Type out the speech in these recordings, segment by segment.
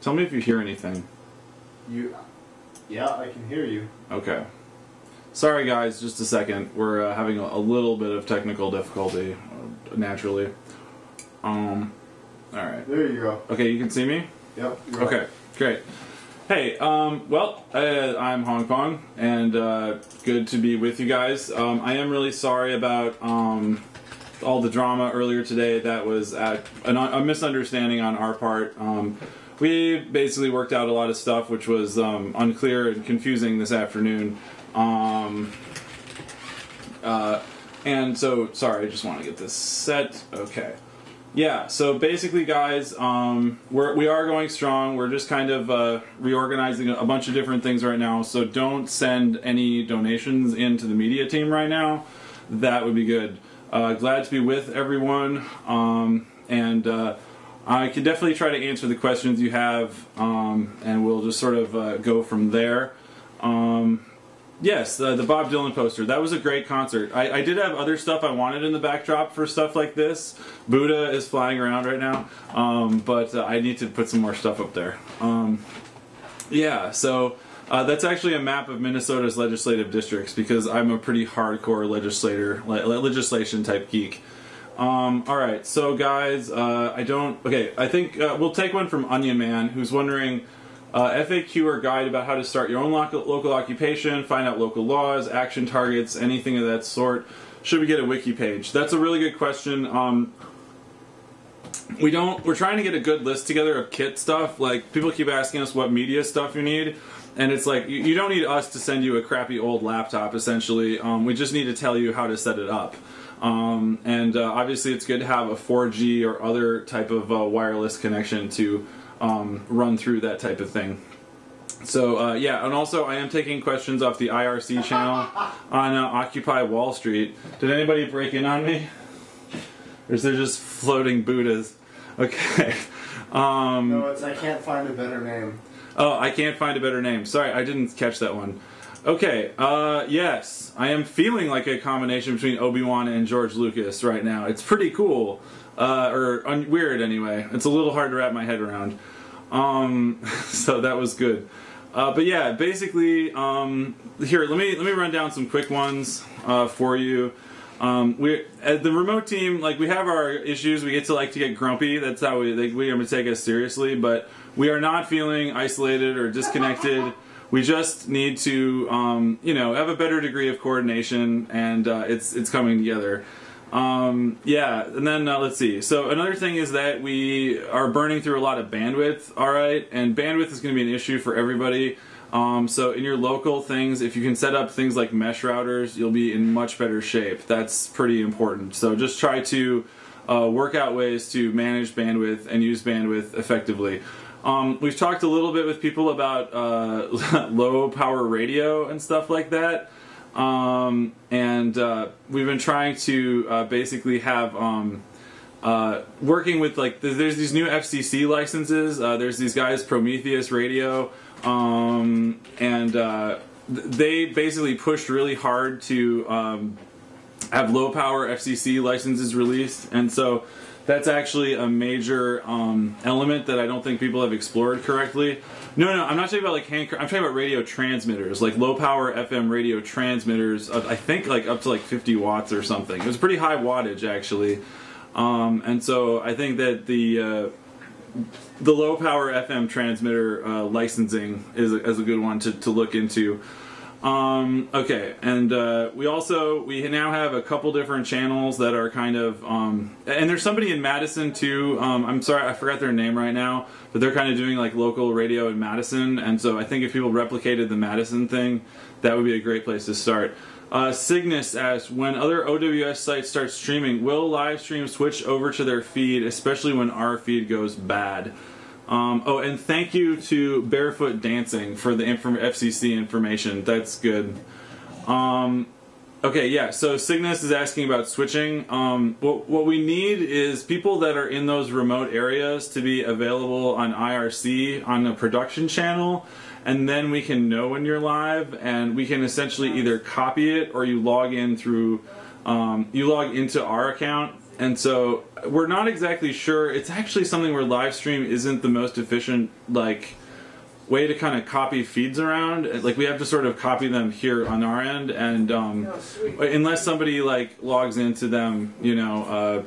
Tell me if you hear anything. You, yeah, I can hear you. Okay. Sorry, guys. Just a second. We're uh, having a, a little bit of technical difficulty, uh, naturally. Um. All right. There you go. Okay, you can see me. Yep. Okay, right. great. Hey, um, well, uh, I'm HongPong, and uh, good to be with you guys. Um, I am really sorry about um, all the drama earlier today. That was an, a misunderstanding on our part. We basically worked out a lot of stuff which was um, unclear and confusing this afternoon. Um, uh, and so, sorry, I just want to get this set. Okay. Yeah, so basically, guys, um, we're, we are going strong. We're just kind of uh, reorganizing a bunch of different things right now. So don't send any donations into the media team right now. That would be good. Uh, glad to be with everyone. Um, and uh, I can definitely try to answer the questions you have, um, and we'll just sort of uh, go from there. Um, Yes, uh, the Bob Dylan poster. That was a great concert. I, I did have other stuff I wanted in the backdrop for stuff like this. Buddha is flying around right now, um, but uh, I need to put some more stuff up there. Um, yeah, so uh, that's actually a map of Minnesota's legislative districts because I'm a pretty hardcore legislator, le- legislation type geek. Um, all right, so guys, uh, I don't. Okay, I think uh, we'll take one from Onion Man, who's wondering uh, FAQ or guide about how to start your own local, local occupation, find out local laws, action targets, anything of that sort. Should we get a wiki page? That's a really good question. Um, we don't. We're trying to get a good list together of kit stuff. Like people keep asking us what media stuff you need, and it's like you, don't need us to send you a crappy old laptop. Essentially, um, we just need to tell you how to set it up. Um, and uh, obviously, it's good to have a 4G or other type of uh, wireless connection to um, run through that type of thing. So uh, yeah, and also I am taking questions off the IRC channel on uh, Occupy Wall Street. Did anybody break in on me? Or is there just floating Buddhas? Okay. Um, No, it's I can't find a better name. Oh, I can't find a better name. Sorry, I didn't catch that one. Okay, uh, yes, I am feeling like a combination between Obi Wan and George Lucas right now. It's pretty cool, uh, or un- weird anyway. It's a little hard to wrap my head around. Um, so that was good. Uh, but yeah, basically, um, here let me let me run down some quick ones uh, for you. Um, we at the remote team, like we have our issues. We get to like to get grumpy. That's how we they, we are to take us seriously. But we are not feeling isolated or disconnected. We just need to, um, you know, have a better degree of coordination, and uh, it's it's coming together. Um, yeah, and then uh, let's see. So another thing is that we are burning through a lot of bandwidth. All right, and bandwidth is going to be an issue for everybody. Um, so in your local things, if you can set up things like mesh routers, you'll be in much better shape. That's pretty important. So just try to uh, work out ways to manage bandwidth and use bandwidth effectively. Um, we've talked a little bit with people about uh, low power radio and stuff like that. Um, and uh, we've been trying to uh, basically have um, uh, working with like there's, there's these new FCC licenses. Uh, there's these guys Prometheus Radio, um, and uh, th- they basically pushed really hard to um, have low power FCC licenses released, and so that's actually a major um, element that I don't think people have explored correctly. No, no, I'm not talking about like hand. I'm talking about radio transmitters, like low power FM radio transmitters. I think like up to like 50 watts or something. It was pretty high wattage actually, um, and so I think that the uh, the low power FM transmitter uh, licensing is a, is a good one to, to look into. Um, okay, and uh, we also we now have a couple different channels that are kind of um, and there's somebody in Madison too. Um, I'm sorry, I forgot their name right now, but they're kind of doing like local radio in Madison, and so I think if people replicated the Madison thing, that would be a great place to start. Uh, Cygnus asks, when other OWS sites start streaming, will live stream switch over to their feed, especially when our feed goes bad? Um, oh, and thank you to Barefoot Dancing for the inform- FCC information. That's good. Um, okay, yeah. So Cygnus is asking about switching. Um, what, what we need is people that are in those remote areas to be available on IRC on the production channel, and then we can know when you're live, and we can essentially either copy it or you log in through. Um, you log into our account and so we're not exactly sure. It's actually something where live stream isn't the most efficient like way to kind of copy feeds around. Like we have to sort of copy them here on our end, and um, Oh, unless somebody like logs into them, you know. Uh,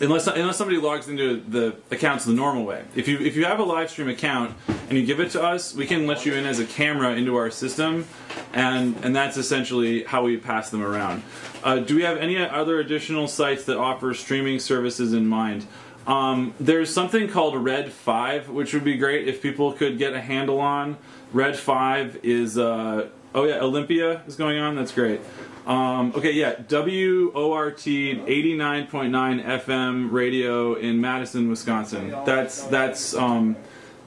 Unless, unless somebody logs into the accounts the normal way. If you if you have a live stream account and you give it to us, we can let you in as a camera into our system, and and that's essentially how we pass them around. Uh, do we have any other additional sites that offer streaming services in mind? Um, there's something called Red Five, which would be great if people could get a handle on. Red Five is uh, oh yeah, Olympia is going on. That's great. Um, okay, yeah, WORT 89.9 FM radio in Madison, Wisconsin. That's that's um,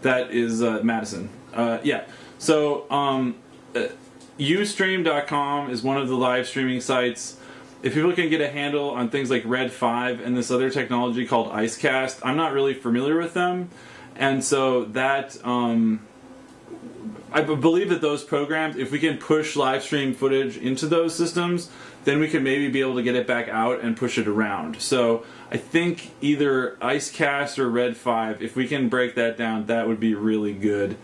that is uh, Madison. Uh, yeah. So um, uh, Ustream.com is one of the live streaming sites. If people can get a handle on things like Red 5 and this other technology called Icecast, I'm not really familiar with them. And so that um, I believe that those programs, if we can push live stream footage into those systems, then we can maybe be able to get it back out and push it around. So I think either Icecast or Red 5, if we can break that down, that would be really good.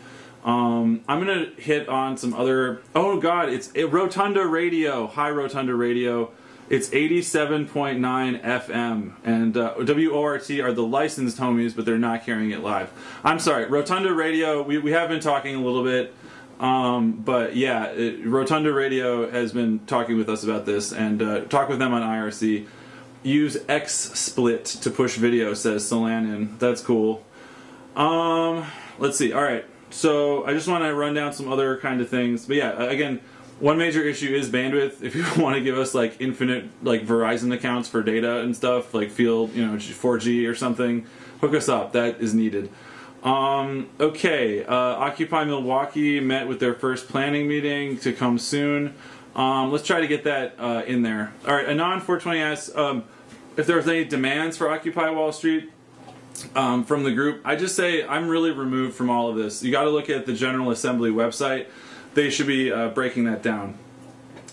Um, I'm gonna hit on some other. Oh God, it's it, Rotunda Radio. Hi, Rotunda Radio. It's 87.9 FM, and uh, WORT are the licensed homies, but they're not carrying it live. I'm sorry, Rotunda Radio. We, we have been talking a little bit, um, but yeah, it, Rotunda Radio has been talking with us about this, and uh, talk with them on IRC. Use XSplit to push video, says Solanin. That's cool. Um, let's see. All right. So I just want to run down some other kind of things. But yeah, again, one major issue is bandwidth. If you want to give us like infinite like Verizon accounts for data and stuff, like field, you know, 4G or something, hook us up. That is needed. Um, okay, uh, Occupy Milwaukee met with their first planning meeting to come soon. Um, let's try to get that uh, in there. All right, Anon 420 asks um, if there's any demands for Occupy Wall Street um, from the group. I just say I'm really removed from all of this. You got to look at the General Assembly website. They should be uh, breaking that down.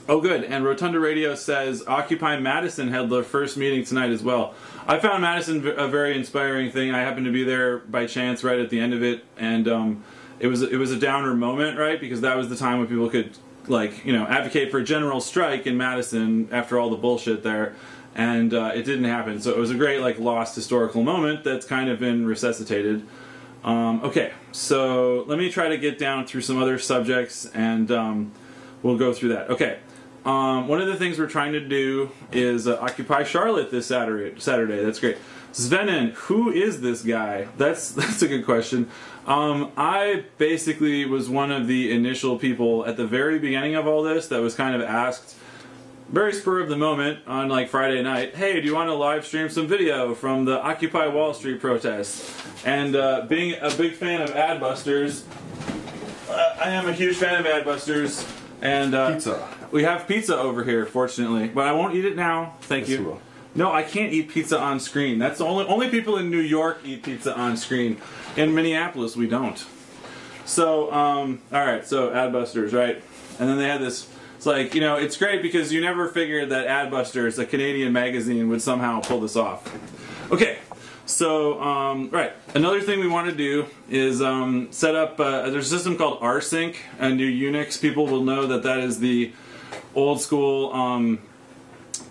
Oh, good. And Rotunda Radio says Occupy Madison had their first meeting tonight as well. I found Madison a very inspiring thing. I happened to be there by chance right at the end of it, and um, it was it was a downer moment, right? Because that was the time when people could like you know advocate for a general strike in Madison after all the bullshit there, and uh, it didn't happen. So it was a great like lost historical moment that's kind of been resuscitated. Um, okay, so let me try to get down through some other subjects, and um, we'll go through that. Okay. Um, one of the things we're trying to do is uh, occupy Charlotte this Saturday. Saturday, that's great. Svenin, who is this guy? That's that's a good question. Um, I basically was one of the initial people at the very beginning of all this that was kind of asked, very spur of the moment on like Friday night. Hey, do you want to live stream some video from the Occupy Wall Street protest? And uh, being a big fan of Adbusters, uh, I am a huge fan of Adbusters. And uh, Pizza. we have pizza over here, fortunately, but I won't eat it now. Thank Yes, you. you. No, I can't eat pizza on screen. That's the only only people in New York eat pizza on screen. In Minneapolis, we don't. So, um, all right. So, Adbusters, right? And then they had this. It's like you know, it's great because you never figured that Adbusters, a Canadian magazine, would somehow pull this off. Okay. So, um, right. Another thing we want to do is um, set up. Uh, there's a system called rsync, and new Unix people will know that that is the old school um,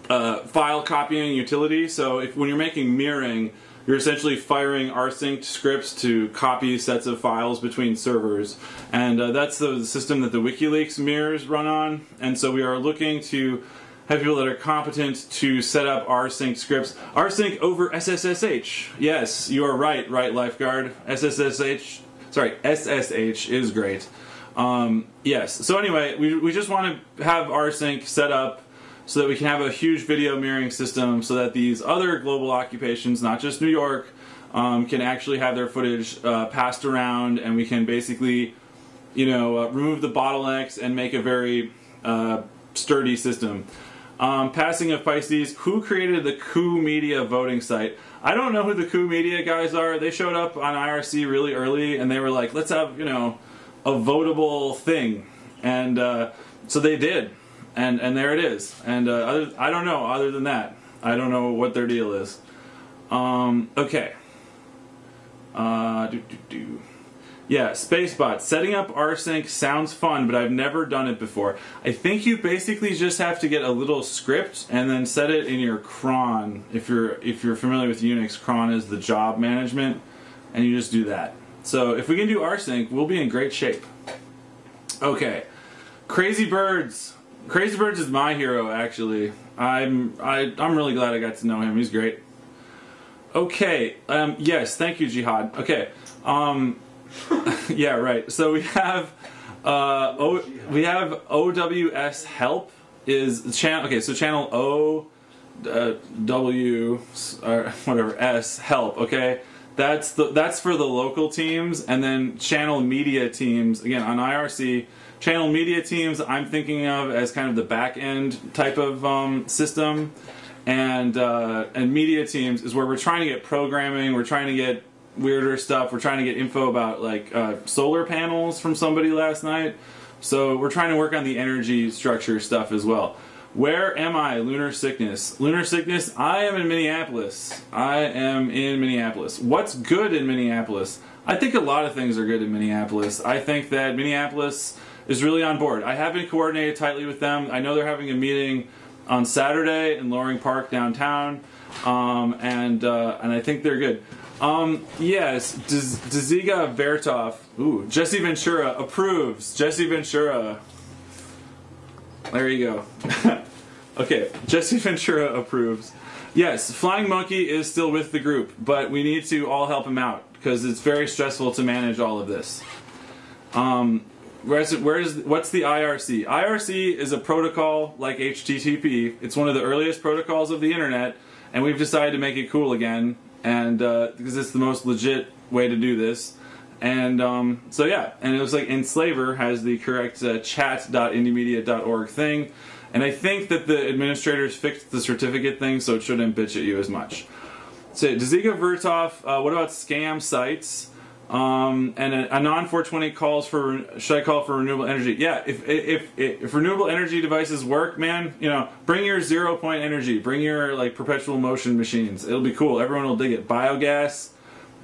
uh, file copying utility. So, if when you're making mirroring, you're essentially firing rsync scripts to copy sets of files between servers, and uh, that's the system that the WikiLeaks mirrors run on. And so, we are looking to have people that are competent to set up rsync scripts. rsync over SSH. Yes, you are right, right, lifeguard. SSH, sorry, SSH is great. Um, yes. So anyway, we, we just want to have rsync set up so that we can have a huge video mirroring system so that these other global occupations, not just New York, um, can actually have their footage uh, passed around and we can basically, you know, uh, remove the bottlenecks and make a very uh, sturdy system. Um, passing of Pisces, who created the Coup Media voting site? I don't know who the Coup Media guys are. They showed up on IRC really early and they were like, let's have, you know, a votable thing. And uh, so they did. And, and there it is. And uh, other, I don't know, other than that. I don't know what their deal is. Um, okay. Uh, do, do, do. Yeah, Spacebot. Setting up rsync sounds fun, but I've never done it before. I think you basically just have to get a little script and then set it in your cron. If you're if you're familiar with Unix, cron is the job management, and you just do that. So if we can do rsync, we'll be in great shape. Okay, Crazy Birds. Crazy Birds is my hero, actually. I'm I, I'm really glad I got to know him. He's great. Okay. Um, yes. Thank you, Jihad. Okay. Um, yeah. Right. So we have uh, o, we have OWS help is channel. Okay. So channel O uh, W or whatever S help. Okay. That's the that's for the local teams, and then channel media teams again on IRC. Channel media teams I'm thinking of as kind of the back end type of um, system, and uh, and media teams is where we're trying to get programming. We're trying to get weirder stuff. We're trying to get info about like uh, solar panels from somebody last night. So we're trying to work on the energy structure stuff as well. Where am I? Lunar sickness. Lunar sickness. I am in Minneapolis. I am in Minneapolis. What's good in Minneapolis? I think a lot of things are good in Minneapolis. I think that Minneapolis is really on board. I haven't coordinated tightly with them. I know they're having a meeting on Saturday in Loring Park downtown, um, and uh, and I think they're good. Um, yes, Dziga Vertov. Ooh, Jesse Ventura approves. Jesse Ventura. There you go. okay, Jesse Ventura approves. Yes, Flying Monkey is still with the group, but we need to all help him out because it's very stressful to manage all of this. Um, where's, where's what's the IRC? IRC is a protocol like HTTP. It's one of the earliest protocols of the internet, and we've decided to make it cool again, and uh, because it's the most legit way to do this. And um, so yeah, and it was like Enslaver has the correct uh, thing, and I think that the administrators fixed the certificate thing, so it shouldn't bitch at you as much. So Dziga Vertov, uh, what about scam sites? Um, and a, a non 420 calls for should I call for renewable energy? Yeah, if, if, if if renewable energy devices work, man, you know, bring your zero point energy, bring your like perpetual motion machines. It'll be cool. Everyone will dig it. Biogas,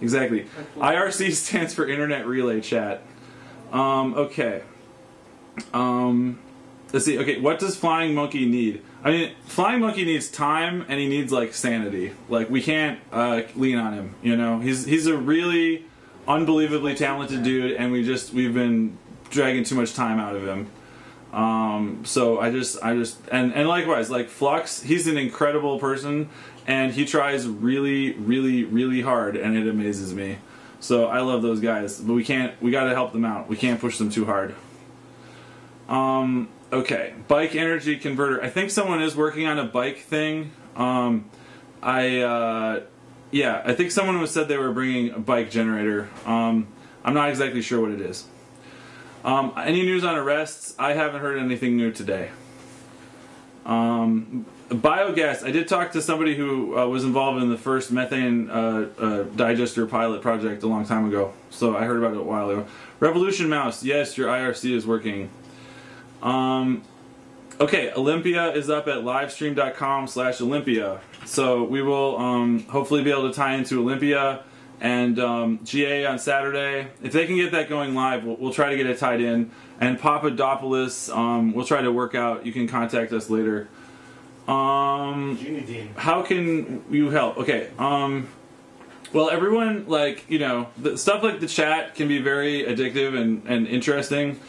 exactly. IRC stands for Internet Relay Chat. Um, okay. Um, let's see. Okay, what does Flying Monkey need? I mean, Flying Monkey needs time and he needs like sanity. Like we can't uh, lean on him. You know, he's he's a really unbelievably talented dude, and we just we've been dragging too much time out of him. Um, so I just I just and and likewise like Flux, he's an incredible person, and he tries really really really hard, and it amazes me. So I love those guys, but we can't we got to help them out. We can't push them too hard. Um, okay, bike energy converter. I think someone is working on a bike thing. Um, I. Uh, yeah, I think someone was said they were bringing a bike generator. Um, I'm not exactly sure what it is. Um, any news on arrests? I haven't heard anything new today. Um, biogas. I did talk to somebody who uh, was involved in the first methane uh, uh, digester pilot project a long time ago. So I heard about it a while ago. Revolution Mouse. Yes, your IRC is working. Um, okay, Olympia is up at livestream.com slash Olympia. So we will um, hopefully be able to tie into Olympia and um, GA on Saturday. If they can get that going live, we'll, we'll try to get it tied in. And Papadopoulos, um, we'll try to work out. You can contact us later. Um, how can you help? Okay. Um, well, everyone, like, you know, the, stuff like the chat can be very addictive and, and interesting.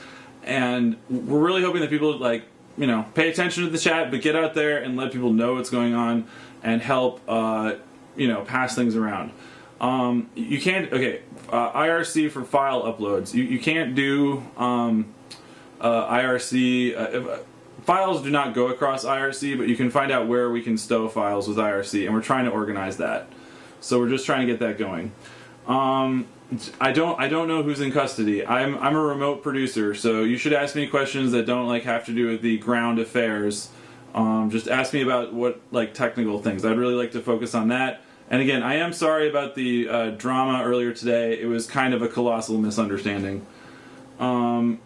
And we're really hoping that people, like, you know, pay attention to the chat, but get out there and let people know what's going on and help uh, you know pass things around. Um, you can't okay uh, IRC for file uploads. You, you can't do um, uh, IRC. Uh, files do not go across IRC, but you can find out where we can stow files with IRC, and we're trying to organize that. So we're just trying to get that going. Um, I don't I don't know who's in custody. I'm I'm a remote producer, so you should ask me questions that don't like have to do with the ground affairs um, just ask me about what like technical things. I'd really like to focus on that. And again, I am sorry about the uh, drama earlier today. It was kind of a colossal misunderstanding. Um,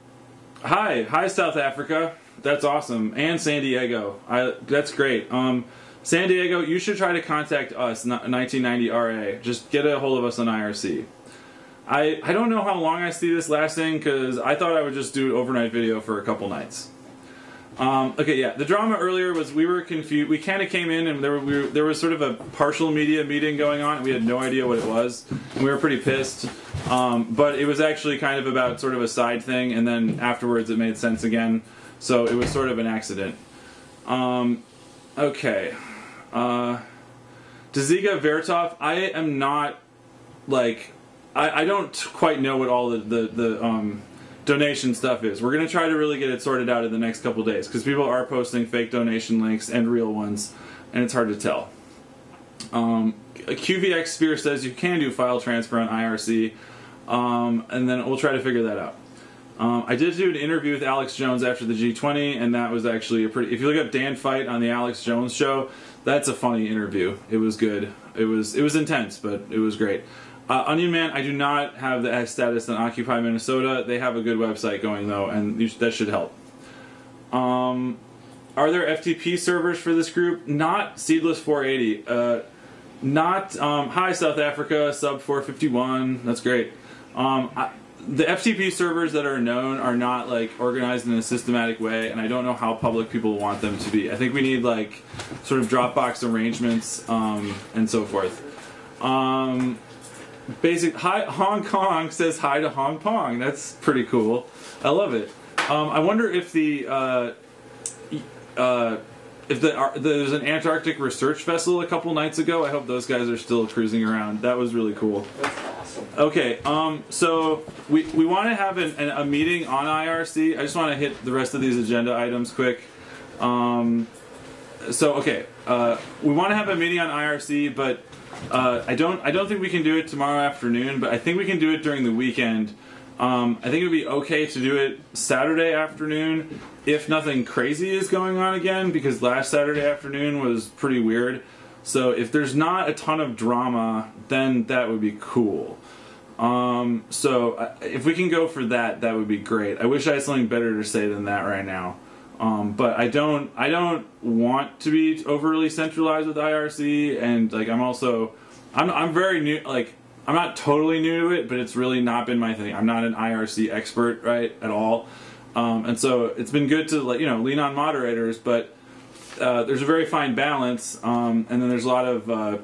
hi, hi South Africa. That's awesome, and San Diego. I, that's great. Um, San Diego, you should try to contact us, 1990 RA. Just get a hold of us on IRC. I, I don't know how long I see this lasting because I thought I would just do an overnight video for a couple nights. Um, okay, yeah. The drama earlier was we were confused. We kind of came in and there, were, we there was sort of a partial media meeting going on. We had no idea what it was, and we were pretty pissed. Um, but it was actually kind of about sort of a side thing, and then afterwards it made sense again. So it was sort of an accident. Um, okay. Uh, Dziga Vertov, I am not like I, I don't quite know what all the the, the um, donation stuff is. We're gonna try to really get it sorted out in the next couple days because people are posting fake donation links and real ones, and it's hard to tell. Um, QVX Spear says you can do file transfer on IRC, um, and then we'll try to figure that out. Um, I did do an interview with Alex Jones after the G20, and that was actually a pretty. If you look up Dan Feidt on the Alex Jones show, that's a funny interview. It was good. It was it was intense, but it was great. Uh, Onion Man, I do not have the X status on Occupy Minnesota. They have a good website going though, and sh- that should help. Um, are there FTP servers for this group? Not Seedless 480. Uh, not um, Hi South Africa Sub 451. That's great. Um, I, the FTP servers that are known are not like organized in a systematic way, and I don't know how public people want them to be. I think we need like sort of Dropbox arrangements um, and so forth. Um, basic hi, Hong Kong says hi to HongPong. That's pretty cool. I love it. Um, I wonder if the uh, uh, if the, uh, there's an Antarctic research vessel a couple nights ago. I hope those guys are still cruising around. That was really cool. That's awesome. Okay, um, so we, we want to have an, an, a meeting on IRC. I just want to hit the rest of these agenda items quick. Um, so okay, uh, we want to have a meeting on IRC, but uh, I don't I don't think we can do it tomorrow afternoon. But I think we can do it during the weekend. Um, I think it would be okay to do it Saturday afternoon if nothing crazy is going on again, because last Saturday afternoon was pretty weird. So if there's not a ton of drama, then that would be cool. Um, so if we can go for that, that would be great. I wish I had something better to say than that right now. Um, but I don't, I don't want to be overly centralized with IRC, and like I'm also, I'm, I'm very new. Like I'm not totally new to it, but it's really not been my thing. I'm not an IRC expert, right, at all. Um, and so it's been good to like you know lean on moderators, but uh, there's a very fine balance, um, and then there's a lot of uh,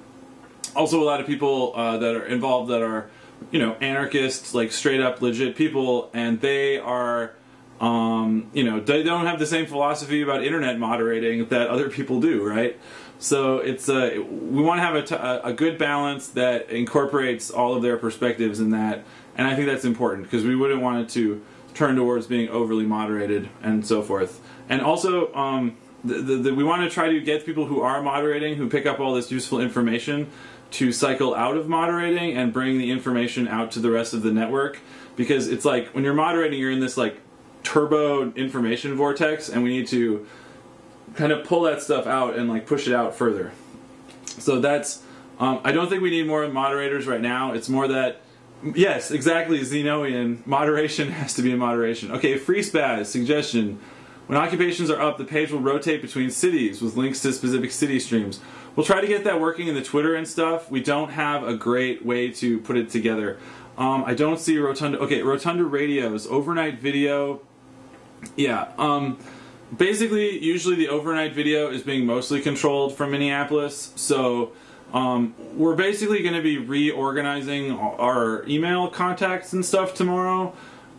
also a lot of people uh, that are involved that are you know anarchists, like straight up legit people, and they are um, you know they don't have the same philosophy about internet moderating that other people do, right? So it's uh, we want to have a, t- a good balance that incorporates all of their perspectives in that, and I think that's important because we wouldn't want it to turn towards being overly moderated and so forth. And also, um, the, the, the, we want to try to get people who are moderating, who pick up all this useful information, to cycle out of moderating and bring the information out to the rest of the network. Because it's like when you're moderating, you're in this like turbo information vortex, and we need to kind of pull that stuff out and like push it out further. So that's. Um, I don't think we need more moderators right now. It's more that Yes, exactly, Xenoian. Moderation has to be in moderation. Okay, free spaz suggestion. When occupations are up, the page will rotate between cities with links to specific city streams. We'll try to get that working in the Twitter and stuff. We don't have a great way to put it together. Um, I don't see Rotunda. Okay, Rotunda Radios overnight video. Yeah. Um, basically, usually the overnight video is being mostly controlled from Minneapolis, so um, we're basically going to be reorganizing our email contacts and stuff tomorrow.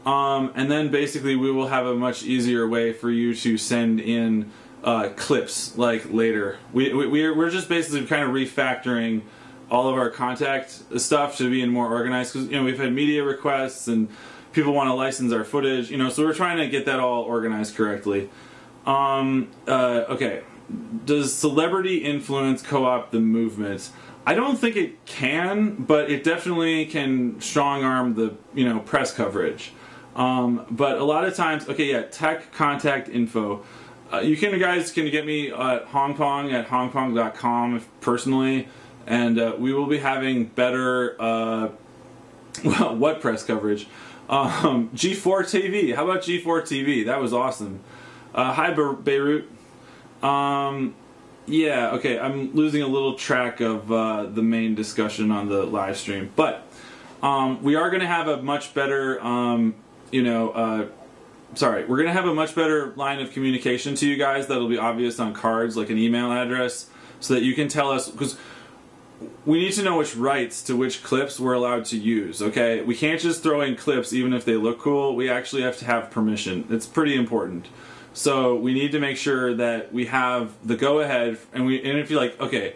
Um, and then basically we will have a much easier way for you to send in uh, clips like later. We, we, we're just basically kind of refactoring all of our contact stuff to be in more organized because you know we've had media requests and people want to license our footage you know so we're trying to get that all organized correctly um, uh, okay does celebrity influence co-opt the movement? I don't think it can, but it definitely can strong arm the you know press coverage. Um, but a lot of times, okay, yeah, tech contact info. Uh, you can guys can get me at HongPong at hongpong.com personally, and uh, we will be having better uh, well, what press coverage. Um, G4 TV. How about G4 TV? That was awesome. Uh, hi Beirut. Um, yeah, okay, I'm losing a little track of uh, the main discussion on the live stream, but um, we are going to have a much better, um, you know, uh, sorry, we're going to have a much better line of communication to you guys that'll be obvious on cards, like an email address, so that you can tell us because we need to know which rights to which clips we're allowed to use. Okay, we can't just throw in clips even if they look cool. We actually have to have permission. It's pretty important. So we need to make sure that we have the go ahead, and we and if you're like, okay,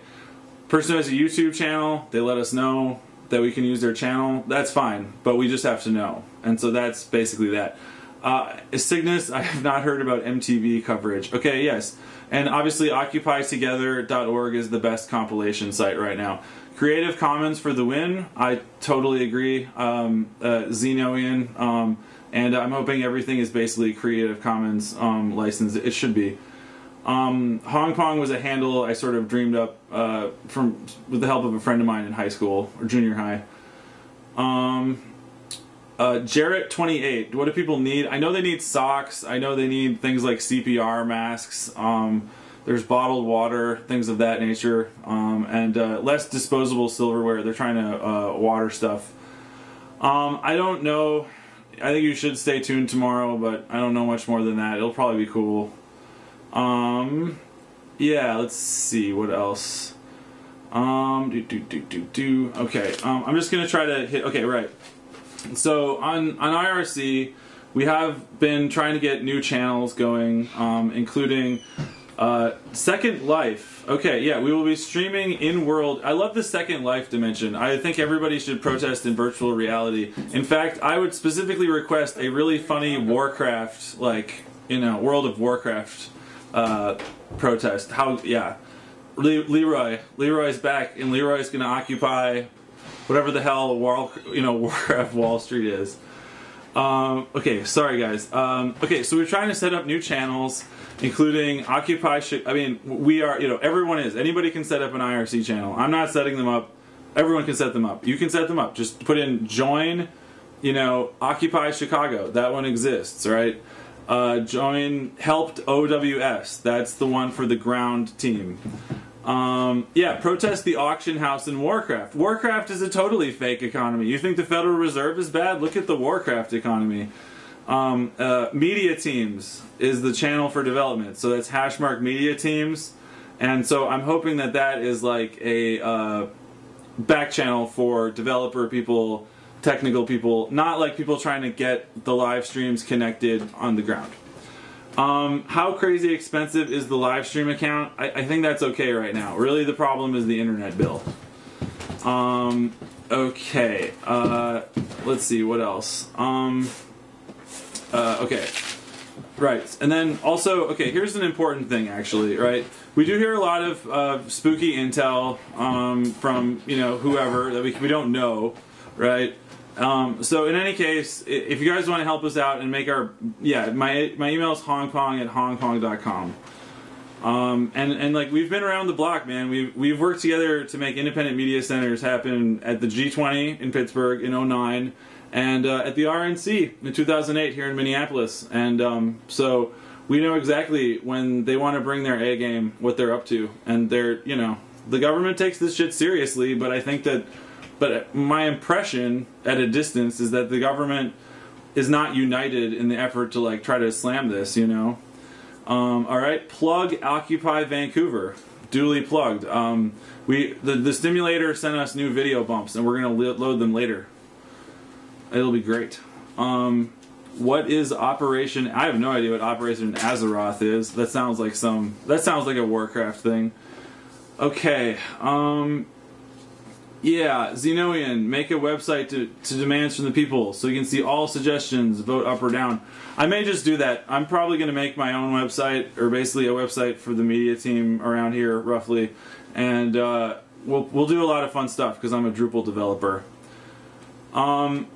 person has a YouTube channel, they let us know that we can use their channel. That's fine, but we just have to know, and so that's basically that. Uh, Cygnus, I have not heard about MTV coverage. Okay, yes, and obviously OccupyTogether.org is the best compilation site right now. Creative Commons for the win. I totally agree. Um, uh, Xenoian. Um, and I'm hoping everything is basically Creative Commons um, licensed. It should be. Um, HongPong was a handle I sort of dreamed up uh, from with the help of a friend of mine in high school or junior high. Um, uh, Jarrett twenty eight. What do people need? I know they need socks. I know they need things like CPR masks. Um, there's bottled water, things of that nature, um, and uh, less disposable silverware. They're trying to uh, water stuff. Um, I don't know. I think you should stay tuned tomorrow, but I don't know much more than that. It'll probably be cool. Um, yeah, let's see what else. Um, do do do do do. Okay, um, I'm just gonna try to hit. Okay, right. So on on IRC, we have been trying to get new channels going, um, including uh, Second Life. Okay, yeah, we will be streaming in world. I love the Second Life dimension. I think everybody should protest in virtual reality. In fact, I would specifically request a really funny Warcraft, like you know, World of Warcraft uh, protest. How? Yeah, Le- Leroy. Leroy's back, and Leroy's to occupy whatever the hell Wall, you know, Wall Street is. Um, okay, sorry guys. Um, okay, so we're trying to set up new channels, including Occupy. Sh- I mean, we are. You know, everyone is. Anybody can set up an IRC channel. I'm not setting them up. Everyone can set them up. You can set them up. Just put in join. You know, Occupy Chicago. That one exists, right? Uh, join helped OWS. That's the one for the ground team. Um, yeah, protest the auction house in Warcraft. Warcraft is a totally fake economy. You think the Federal Reserve is bad? Look at the Warcraft economy. Um, uh, media teams is the channel for development, so that's hashmark media teams, and so I'm hoping that that is like a uh, back channel for developer people, technical people, not like people trying to get the live streams connected on the ground. Um, how crazy expensive is the live stream account? I, I, think that's okay right now. Really, the problem is the internet bill. Um, okay. Uh, let's see what else. Um, uh, okay. Right, and then also, okay. Here's an important thing, actually. Right, we do hear a lot of uh, spooky intel um, from you know whoever that we we don't know, right? Um, so in any case, if you guys want to help us out and make our yeah, my my email is hongpong at hongpong.com. Um, and and like we've been around the block, man. We've we've worked together to make independent media centers happen at the G20 in Pittsburgh in 09 and uh, at the RNC in 2008 here in Minneapolis. And um, so we know exactly when they want to bring their A game, what they're up to, and they're you know the government takes this shit seriously, but I think that but my impression at a distance is that the government is not united in the effort to like try to slam this. You know. Um, all right, plug Occupy Vancouver. Duly plugged. Um, we the the stimulator sent us new video bumps, and we're gonna lo- load them later. It'll be great. Um, what is Operation? I have no idea what Operation Azeroth is. That sounds like some. That sounds like a Warcraft thing. Okay. Um, yeah, Xenoian, make a website to, to demands from the people so you can see all suggestions, vote up or down. I may just do that. I'm probably going to make my own website, or basically a website for the media team around here, roughly, and uh, we'll we'll do a lot of fun stuff because I'm a Drupal developer. Um,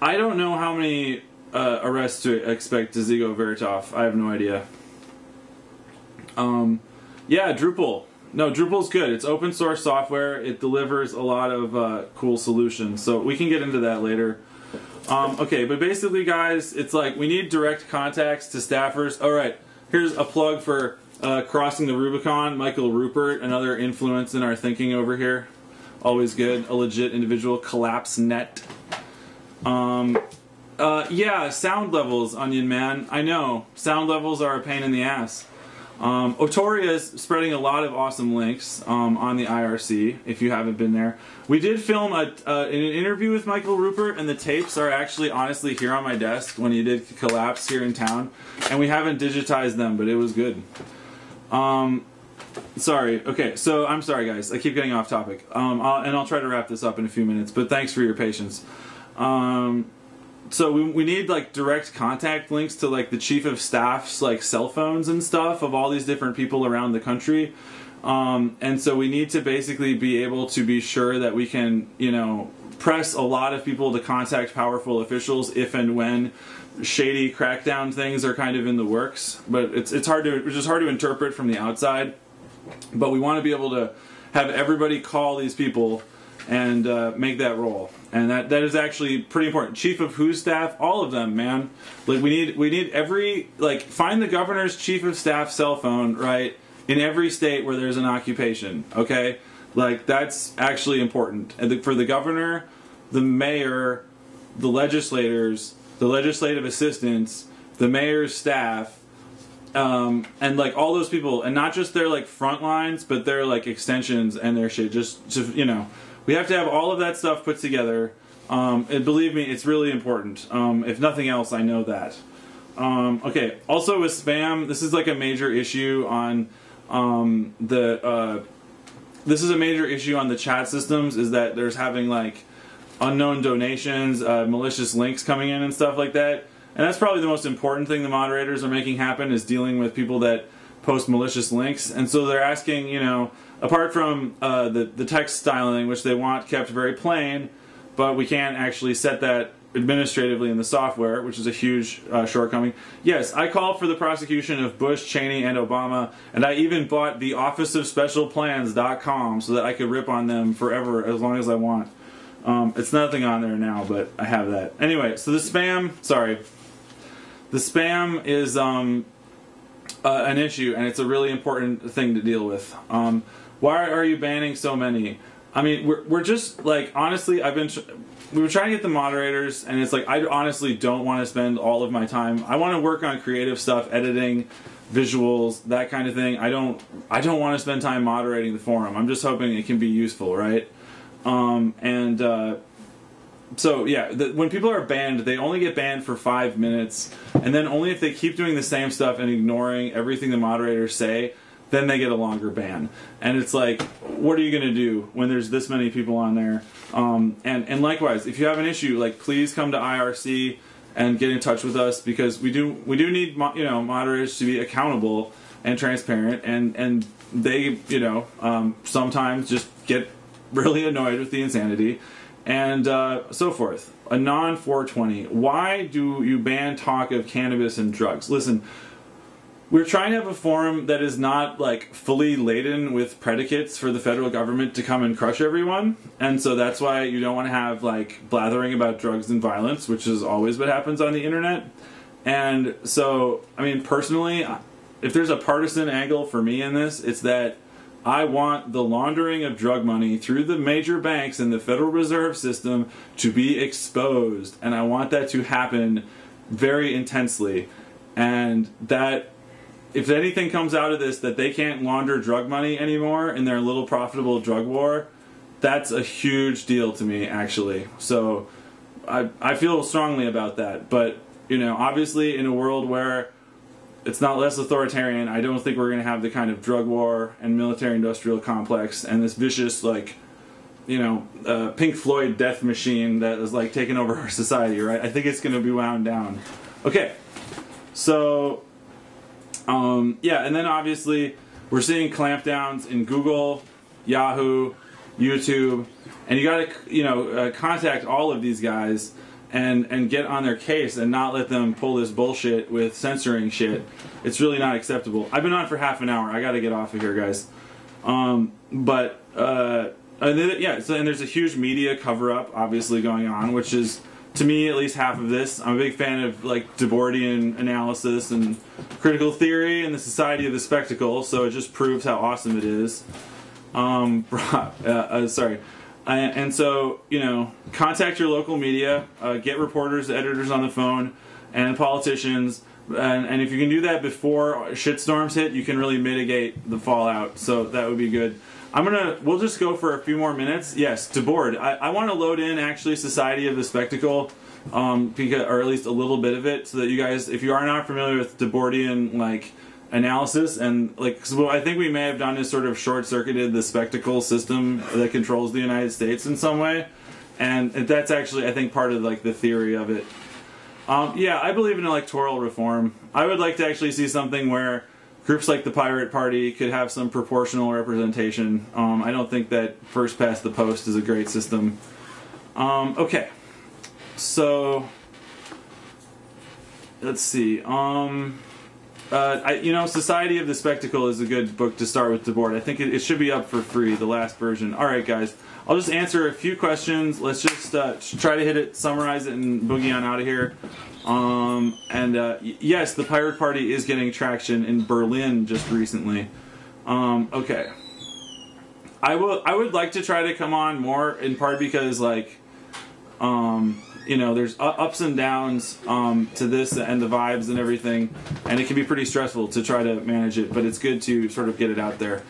I don't know how many uh, arrests to expect to Dziga Vertov. I have no idea. Um, yeah, Drupal. No, Drupal's good. It's open source software. It delivers a lot of uh, cool solutions. So we can get into that later. Um, okay, but basically, guys, it's like we need direct contacts to staffers. All right, here's a plug for uh, crossing the Rubicon. Michael Ruppert, another influence in our thinking over here. Always good. A legit individual. Collapse Net. Um, uh, yeah, sound levels, Onion Man. I know sound levels are a pain in the ass. Um, Otoria is spreading a lot of awesome links um, on the IRC. If you haven't been there, we did film a, uh, an interview with Michael Ruppert, and the tapes are actually honestly here on my desk when he did collapse here in town, and we haven't digitized them, but it was good. Um, sorry. Okay, so I'm sorry, guys. I keep getting off topic, um, I'll, and I'll try to wrap this up in a few minutes. But thanks for your patience. So we, we need like direct contact links to like the chief of staff's like cell phones and stuff of all these different people around the country. Um, and so we need to basically be able to be sure that we can you know press a lot of people to contact powerful officials if and when shady crackdown things are kind of in the works. But it's, it's hard to it's just hard to interpret from the outside. But we want to be able to have everybody call these people and uh, make that roll. And that, that is actually pretty important. Chief of who staff, all of them, man. Like we need we need every like find the governor's chief of staff cell phone right in every state where there's an occupation. Okay, like that's actually important. And for the governor, the mayor, the legislators, the legislative assistants, the mayor's staff, um, and like all those people, and not just their like front lines, but their like extensions and their shit. Just, just you know, we have to have all of that stuff put together. Um, and believe me, it's really important. Um, if nothing else, I know that. Um, okay. Also with spam, this is like a major issue on um, the. Uh, this is a major issue on the chat systems. Is that there's having like unknown donations, uh, malicious links coming in, and stuff like that. And that's probably the most important thing the moderators are making happen is dealing with people that post malicious links. And so they're asking, you know, apart from uh, the the text styling, which they want kept very plain, but we can't actually set that administratively in the software, which is a huge uh, shortcoming. Yes, I call for the prosecution of Bush, Cheney, and Obama, and I even bought the Office of Special Plans.com so that I could rip on them forever as long as I want. Um, it's nothing on there now, but I have that. Anyway, so the spam, sorry. The spam is um, uh, an issue, and it's a really important thing to deal with. Um, why are you banning so many? I mean, we're, we're just like honestly, I've been tr- we were trying to get the moderators, and it's like I honestly don't want to spend all of my time. I want to work on creative stuff, editing, visuals, that kind of thing. I don't I don't want to spend time moderating the forum. I'm just hoping it can be useful, right? Um, and uh, so yeah, the, when people are banned, they only get banned for five minutes, and then only if they keep doing the same stuff and ignoring everything the moderators say, then they get a longer ban. And it's like, what are you going to do when there's this many people on there? Um, and and likewise, if you have an issue, like please come to IRC and get in touch with us because we do we do need you know moderators to be accountable and transparent, and and they you know um, sometimes just get really annoyed with the insanity and uh, so forth. A non 420. Why do you ban talk of cannabis and drugs? Listen, we're trying to have a forum that is not like fully laden with predicates for the federal government to come and crush everyone, and so that's why you don't want to have like blathering about drugs and violence, which is always what happens on the internet. And so, I mean, personally, if there's a partisan angle for me in this, it's that I want the laundering of drug money through the major banks and the Federal Reserve System to be exposed. And I want that to happen very intensely. And that, if anything comes out of this that they can't launder drug money anymore in their little profitable drug war, that's a huge deal to me, actually. So I, I feel strongly about that. But, you know, obviously, in a world where it's not less authoritarian. I don't think we're going to have the kind of drug war and military industrial complex and this vicious, like, you know, uh, Pink Floyd death machine that is like taking over our society, right? I think it's going to be wound down. Okay, so, um, yeah, and then obviously we're seeing clampdowns in Google, Yahoo, YouTube, and you got to, you know, uh, contact all of these guys and and get on their case and not let them pull this bullshit with censoring shit. It's really not acceptable. I've been on for half an hour. I got to get off of here, guys. Um, but uh, and then, yeah, so and there's a huge media cover up obviously going on, which is to me at least half of this. I'm a big fan of like Debordian analysis and critical theory and the Society of the Spectacle, so it just proves how awesome it is. Um, uh, uh, sorry. And, and so, you know, contact your local media, uh, get reporters, editors on the phone, and politicians. And, and if you can do that before shitstorms hit, you can really mitigate the fallout. So that would be good. I'm gonna. We'll just go for a few more minutes. Yes, to board. I, I want to load in actually Society of the Spectacle, um, because or at least a little bit of it, so that you guys, if you are not familiar with Debordian like analysis and like, so I think we may have done is sort of short circuited the spectacle system that controls the United States in some way, and that's actually I think part of like the theory of it. Um, yeah, I believe in electoral reform. I would like to actually see something where groups like the Pirate Party could have some proportional representation. Um, I don't think that first past the post is a great system. Um, okay, so let's see. Um, uh, I, you know, Society of the Spectacle is a good book to start with the board. I think it, it, should be up for free, the last version. All right, guys. I'll just answer a few questions. Let's just uh, try to hit it, summarize it, and boogie on out of here. Um, and uh, yes, the Pirate Party is getting traction in Berlin just recently. Um, okay. I will. I would like to try to come on more, in part because like, um, you know, there's ups and downs um, to this and the vibes and everything, and it can be pretty stressful to try to manage it. But it's good to sort of get it out there.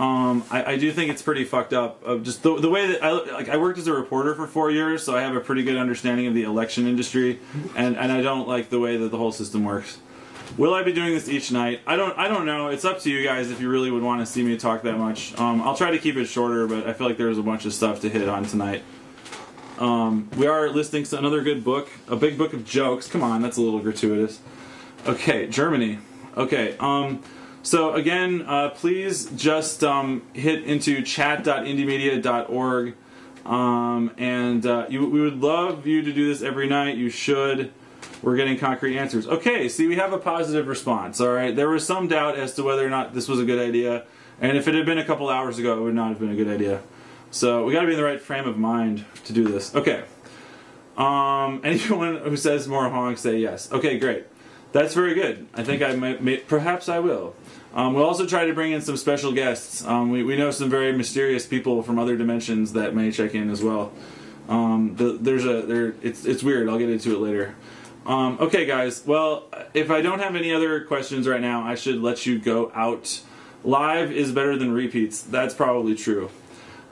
Um, I, I, do think it's pretty fucked up. Of just the, the way that I like, I worked as a reporter for four years, so I have a pretty good understanding of the election industry, and, and I don't like the way that the whole system works. Will I be doing this each night? I don't. I don't know. It's up to you guys if you really would want to see me talk that much. Um, I'll try to keep it shorter, but I feel like there's a bunch of stuff to hit on tonight. Um, we are listing another good book, a big book of jokes. Come on, that's a little gratuitous. Okay, Germany. Okay. Um, so again, uh, please just um, hit into chat.indymedia.org. Um, and uh, you, we would love you to do this every night. You should. We're getting concrete answers. Okay, see, we have a positive response. All right, there was some doubt as to whether or not this was a good idea, and if it had been a couple hours ago, it would not have been a good idea. So we got to be in the right frame of mind to do this. Okay. Um, anyone who says more honk, say yes. Okay, great. That's very good. I think I might, may, perhaps I will. Um, we'll also try to bring in some special guests. Um, we, we know some very mysterious people from other dimensions that may check in as well. Um, the, there's a there. It's it's weird. I'll get into it later. Um, okay, guys. Well, if I don't have any other questions right now, I should let you go out. Live is better than repeats. That's probably true.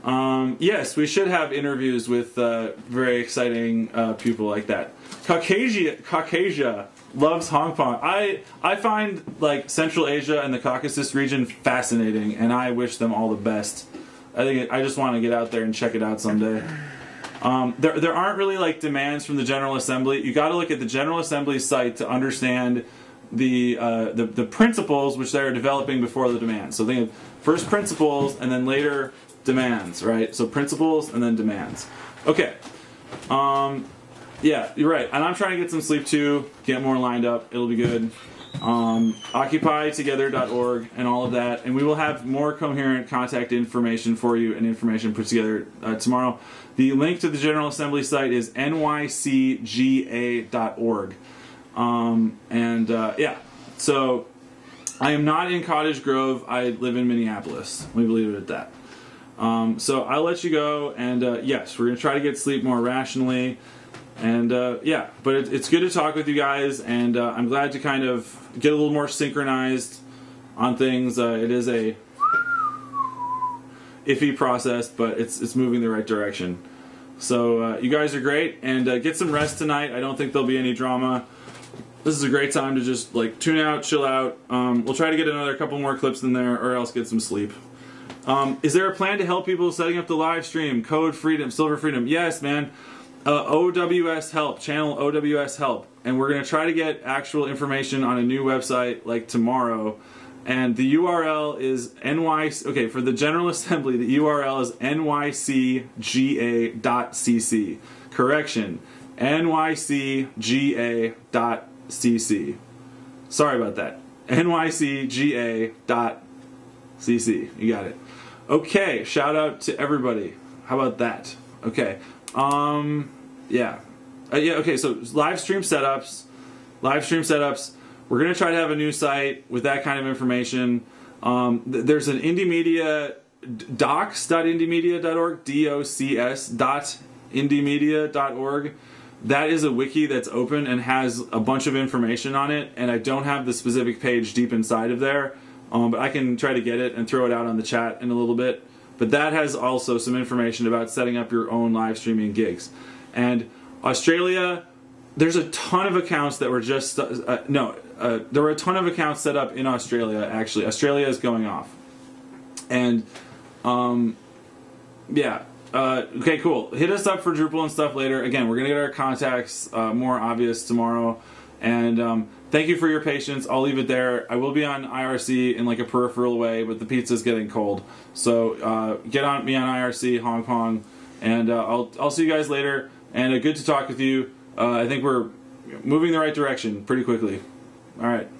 Um, yes, we should have interviews with uh, very exciting uh, people like that. Caucasia, Caucasia loves Hong Kong. I I find like Central Asia and the Caucasus region fascinating, and I wish them all the best. I think it, I just want to get out there and check it out someday. Um, there there aren't really like demands from the General Assembly. You got to look at the General Assembly site to understand the, uh, the the principles which they are developing before the demands. So of first principles and then later demands. Right. So principles and then demands. Okay. Um, yeah, you're right. And I'm trying to get some sleep too, get more lined up. It'll be good. Um, occupytogether.org and all of that. And we will have more coherent contact information for you and information put together uh, tomorrow. The link to the General Assembly site is nycga.org. Um, and uh, yeah, so I am not in Cottage Grove. I live in Minneapolis. We believe it at that. Um, so I'll let you go. And uh, yes, we're to try to get sleep more rationally. And uh, yeah, but it, it's good to talk with you guys, and uh, I'm glad to kind of get a little more synchronized on things. Uh, it is a iffy process, but it's it's moving the right direction. So uh, you guys are great, and uh, get some rest tonight. I don't think there'll be any drama. This is a great time to just like tune out, chill out. Um, we'll try to get another couple more clips in there, or else get some sleep. Um, is there a plan to help people setting up the live stream? Code Freedom, Silver Freedom. Yes, man uh, OWS Help, channel OWS Help. And we're going to try to get actual information on a new website like tomorrow. And the URL is NYC. Okay, for the General Assembly, the URL is nycga.cc. Correction, nycga.cc. Sorry about that. nycga.cc. You got it. Okay, shout out to everybody. How about that? Okay. Um, yeah. Uh, yeah, okay, so live stream setups, live stream setups. We're going to try to have a new site with that kind of information. Um, th- there's an indie media docs.indymedia.org, D-O-C-S dot indymedia.org. That is a wiki that's open and has a bunch of information on it, and I don't have the specific page deep inside of there, um, but I can try to get it and throw it out on the chat in a little bit. But that has also some information about setting up your own live streaming gigs. And Australia, there's a ton of accounts that were just uh, no, uh, there were a ton of accounts set up in Australia. Actually, Australia is going off, and um, yeah. Uh, okay, cool. Hit us up for Drupal and stuff later. Again, we're gonna get our contacts uh, more obvious tomorrow. And um, thank you for your patience. I'll leave it there. I will be on IRC in like a peripheral way, but the pizza's getting cold. So uh, get on me on IRC HongPong, and uh, I'll I'll see you guys later. And uh, good to talk with you. Uh, I think we're moving the right direction pretty quickly. All right.